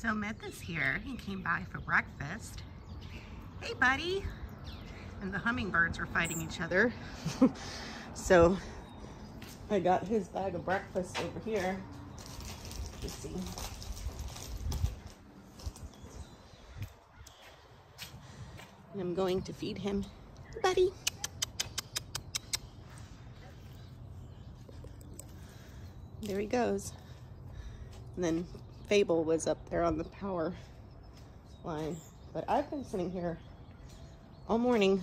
So Myth is here. He came by for breakfast. Hey, buddy. And the hummingbirds are fighting each other. so I got his bag of breakfast over here. Let's see. I'm going to feed him. Buddy. There he goes. And then Fable was up there on the power line. But I've been sitting here all morning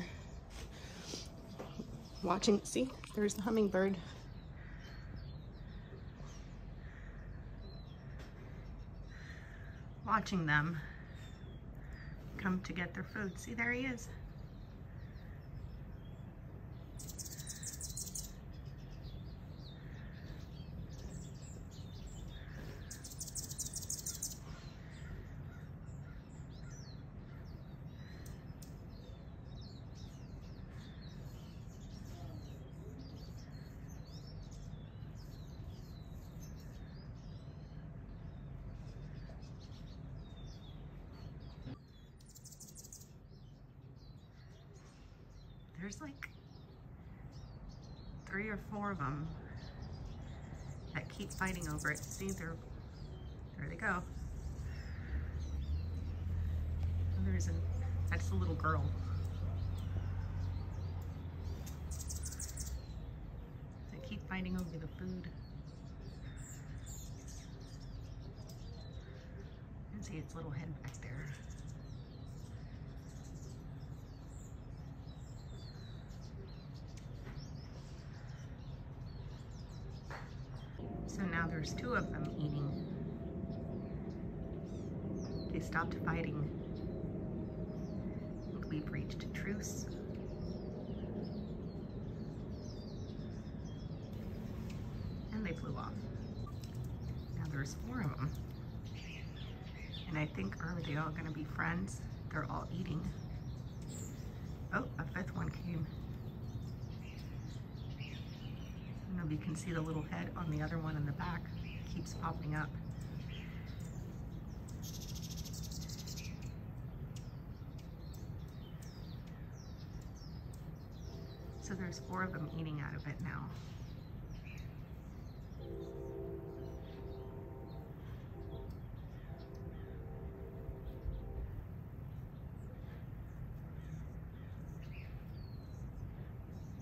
watching. See, there's the hummingbird. Watching them come to get their food. See, there he is. There's like three or four of them that keep fighting over it. See, they're, there they go. And there's a, that's a little girl. They keep fighting over the food. See its little head back there. So now there's two of them eating. They stopped fighting. We've reached a truce. And they flew off. Now there's four of them. And I think, are they all gonna be friends? They're all eating. Oh, a fifth one came. I know if you can see the little head on the other one in the back. Keeps popping up. So there's four of them eating out of it now.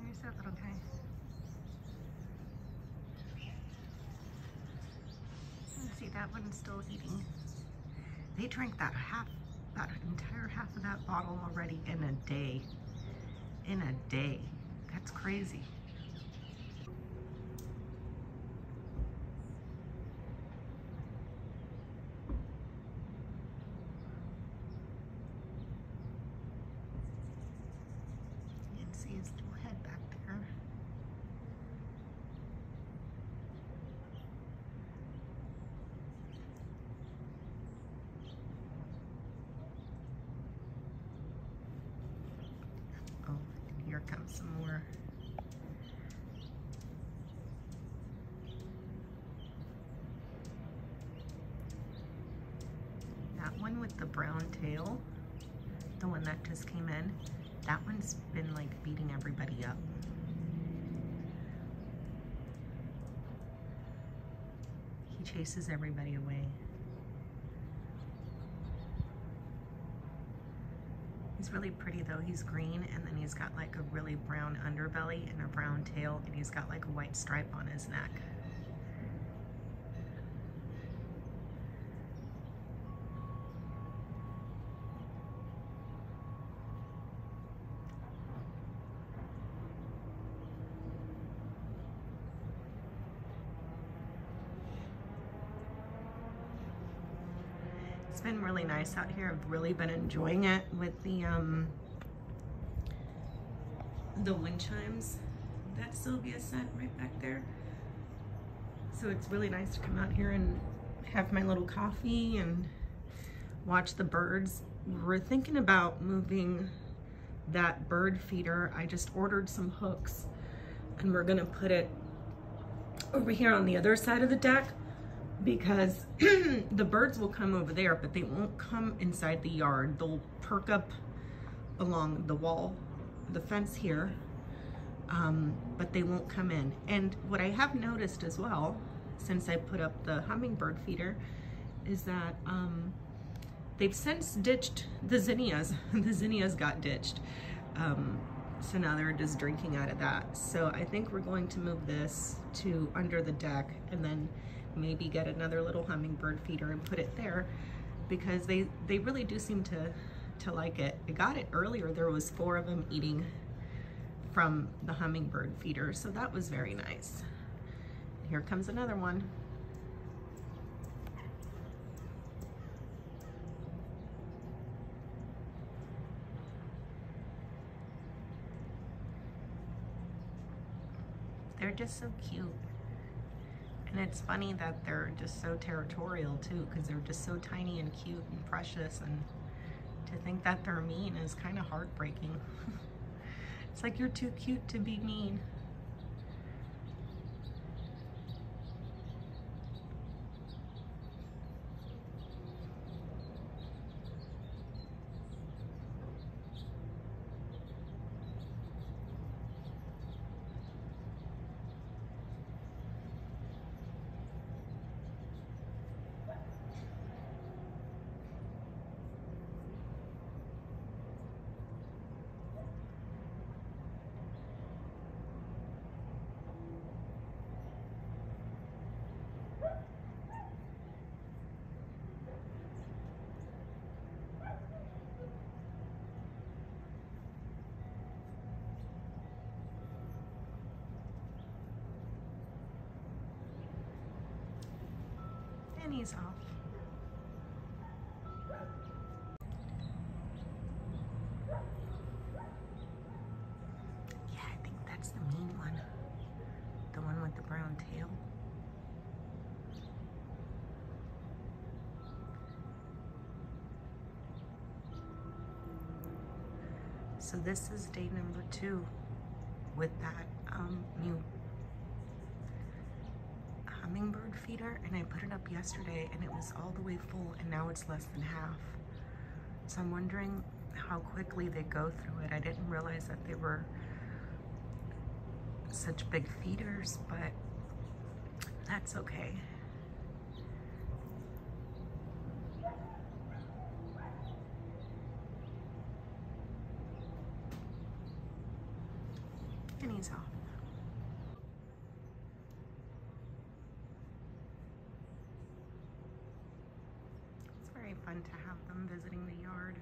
There's that little guy. See, that one's still eating. They drank that half, that entire half of that bottle already in a day. In a day. That's crazy. You can see his little head back there. Oh, and here comes some more. That one with the brown tail, the one that just came in, that one's been like beating everybody up. He chases everybody away. He's really pretty though. He's green and then he's got like a really brown underbelly and a brown tail and he's got like a white stripe on his neck. It's been really nice out here. I've really been enjoying it with the um, the wind chimes that Sylvia sent right back there. So it's really nice to come out here and have my little coffee and watch the birds. We're thinking about moving that bird feeder. I just ordered some hooks and we're gonna put it over here on the other side of the deck because the birds will come over there, but they won't come inside the yard. They'll perk up along the wall, the fence here, um, but they won't come in. And what I have noticed as well, since I put up the hummingbird feeder, is that um, they've since ditched the zinnias. the zinnias got ditched. Um, so now they're just drinking out of that. So I think we're going to move this to under the deck and then maybe get another little hummingbird feeder and put it there because they, they really do seem to, to like it. I got it earlier. There was four of them eating from the hummingbird feeder. So that was very nice. Here comes another one. They're just so cute. And it's funny that they're just so territorial too, because they're just so tiny and cute and precious. And to think that they're mean is kind of heartbreaking. it's like you're too cute to be mean. Pennies off. Yeah, I think that's the mean one. The one with the brown tail. So this is day number two with that um, new hummingbird feeder and I put it up yesterday and it was all the way full and now it's less than half. So I'm wondering how quickly they go through it. I didn't realize that they were such big feeders, but that's okay. And he's off. fun to have them visiting the yard.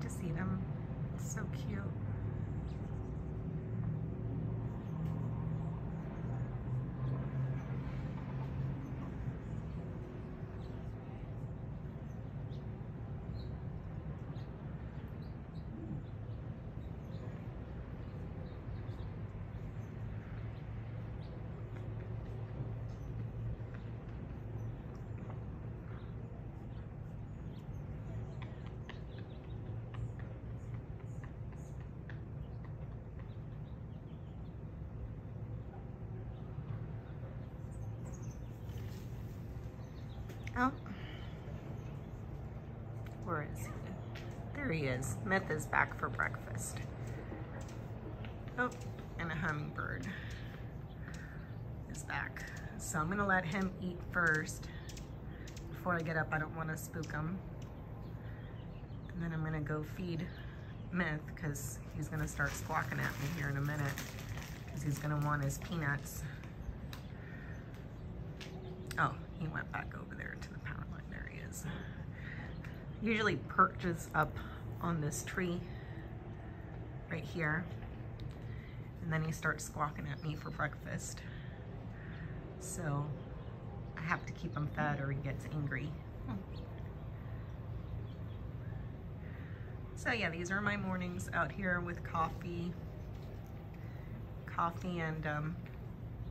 To see it's so cute. Oh. Where is he? There is. Myth is back for breakfast. Oh, and a hummingbird is back. So I'm gonna let him eat first before I get up. I don't wanna spook him. And then I'm gonna go feed Myth because he's gonna start squawking at me here in a minute because he's gonna want his peanuts. Oh, he went back over there to the power line. There he is. Usually perches up on this tree right here. And then he starts squawking at me for breakfast. So I have to keep him fed or he gets angry. So yeah, these are my mornings out here with coffee, coffee and um,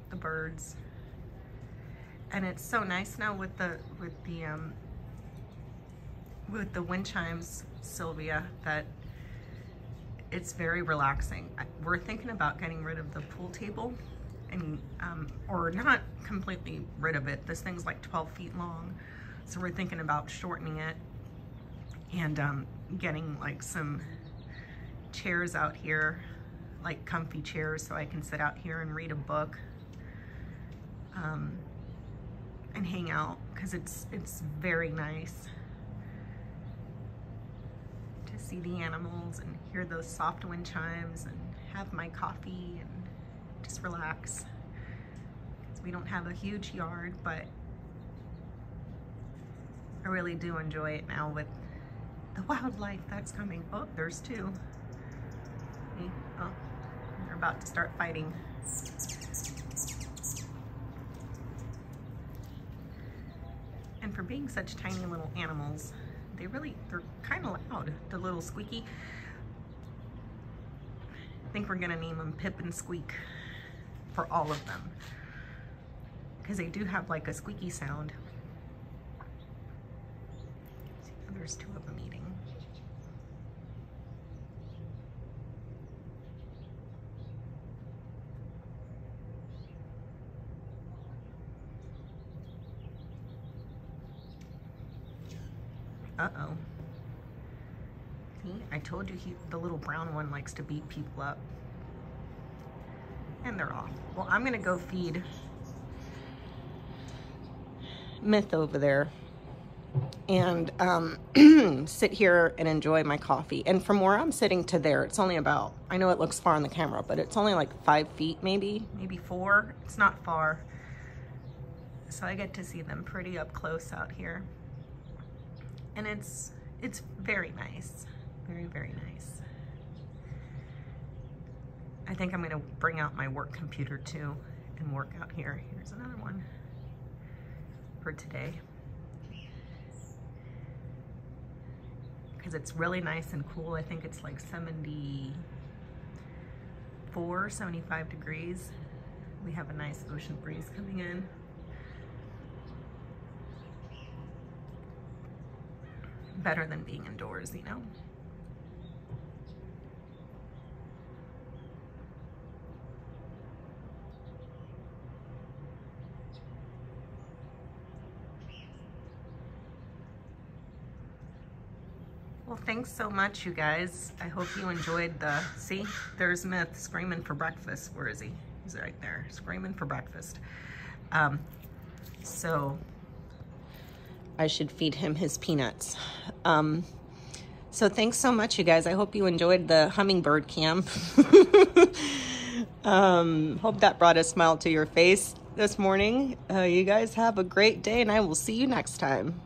the birds and it's so nice now with the with the um, with the wind chimes, Sylvia, that it's very relaxing. We're thinking about getting rid of the pool table and um, or not completely rid of it. This thing's like 12 feet long. So we're thinking about shortening it and um, getting like some chairs out here, like comfy chairs so I can sit out here and read a book um, and hang out because it's, it's very nice to see the animals and hear those soft wind chimes and have my coffee and just relax. We don't have a huge yard, but I really do enjoy it now with the wildlife that's coming. Oh, there's two. Oh, they're about to start fighting. And for being such tiny little animals, they really, they're kind of loud, the little squeaky. I think we're gonna name them Pip and Squeak for all of them because they do have like a squeaky sound. There's two of them eating. Uh-oh. See, I told you he, the little brown one likes to beat people up. And they're off. Well, I'm gonna go feed Myth over there and um, sit here and enjoy my coffee. And from where I'm sitting to there, it's only about, I know it looks far on the camera, but it's only like five feet maybe, maybe four. It's not far. So I get to see them pretty up close out here. And it's, it's very nice, very, very nice. I think I'm gonna bring out my work computer too and work out here. Here's another one for today. Because it's really nice and cool. I think it's like 74, 75 degrees. We have a nice ocean breeze coming in. Better than being indoors, you know? Thanks so much, you guys. I hope you enjoyed the, see, there's Myth screaming for breakfast. Where is he? He's right there, screaming for breakfast. Um, so I should feed him his peanuts. Um, so thanks so much, you guys. I hope you enjoyed the hummingbird camp. um, hope that brought a smile to your face this morning. Uh, you guys have a great day, and I will see you next time.